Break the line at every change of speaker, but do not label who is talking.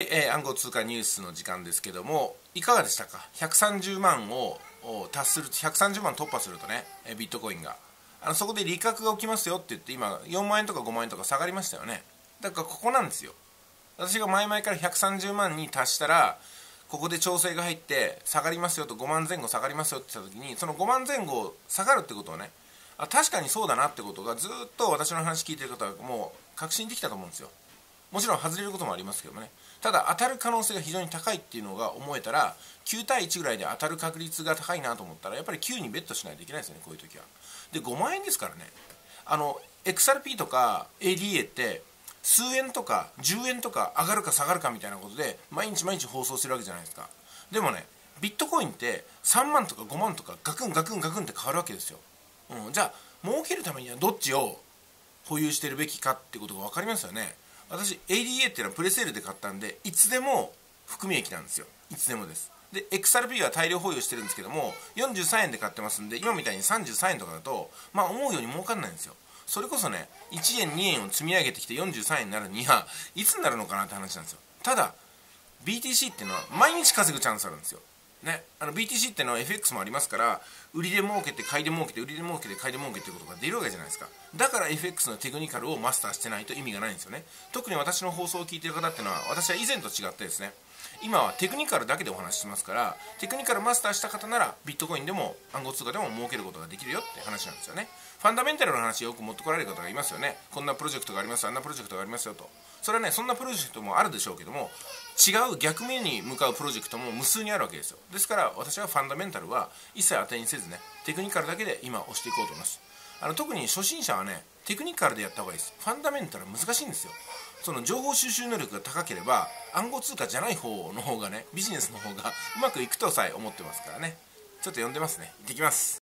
えー、暗号通貨ニュースの時間ですけどもいかがでしたか？130万を達する130万突破するとねビットコインが。あのそこで利確が起きますよって言って今4万円とか5万円とか下がりましたよね。だからここなんですよ。私が前々から130万に達したらここで調整が入って下がりますよと5万前後下がりますよって言った時にその5万前後下がるってことはねあ確かにそうだなってことがずっと私の話聞いてる方はもう確信できたと思うんですよ。もちろん外れることもありますけどもね。ただ当たる可能性が非常に高いっていうのが思えたら9対1ぐらいで当たる確率が高いなと思ったらやっぱり9にベットしないといけないですよねこういう時は。で5万円ですからね。あの XRP とか ADA って数円とか10円とか上がるか下がるかみたいなことで毎日毎日放送してるわけじゃないですか。でもねビットコインって3万とか5万とかガクンガクンガクンって変わるわけですよ、うん、じゃあ儲けるためにはどっちを保有してるべきかってことが分かりますよね。私 ADA っていうのはプレセールで買ったんでいつでも含み益なんですよ。いつでもです。で XRP は大量保有してるんですけども43円で買ってますんで今みたいに33円とかだとまあ思うように儲かんないんですよ。それこそね1円2円を積み上げてきて43円になるにはいつになるのかなって話なんですよ。ただ BTC っていうのは毎日稼ぐチャンスあるんですよ。ね、あの BTC っていうのは FX もありますから売りで儲けて買いで儲けて売りで儲けて買いで儲けていうことが出るわけじゃないですか。だから FX のテクニカルをマスターしてないと意味がないんですよね。特に私の放送を聞いてる方っていうのは私は以前と違ってですね今はテクニカルだけでお話ししますからテクニカルマスターした方ならビットコインでも暗号通貨でも儲けることができるよって話なんですよね。ファンダメンタルの話よく持ってこられる方がいますよね。こんなプロジェクトがありますあんなプロジェクトがありますよと。それはねそんなプロジェクトもあるでしょうけども違う逆目に向かうプロジェクトも無数にあるわけですよ。ですから私はファンダメンタルは一切当てにせずねテクニカルだけで今押していこうと思います。あの特に初心者はねテクニカルでやった方がいいです。ファンダメンタルは難しいんですよ。その情報収集能力が高ければ暗号通貨じゃない方の方がねビジネスの方がうまくいくとさえ思ってますからね。ちょっと呼んでますね。行ってきます。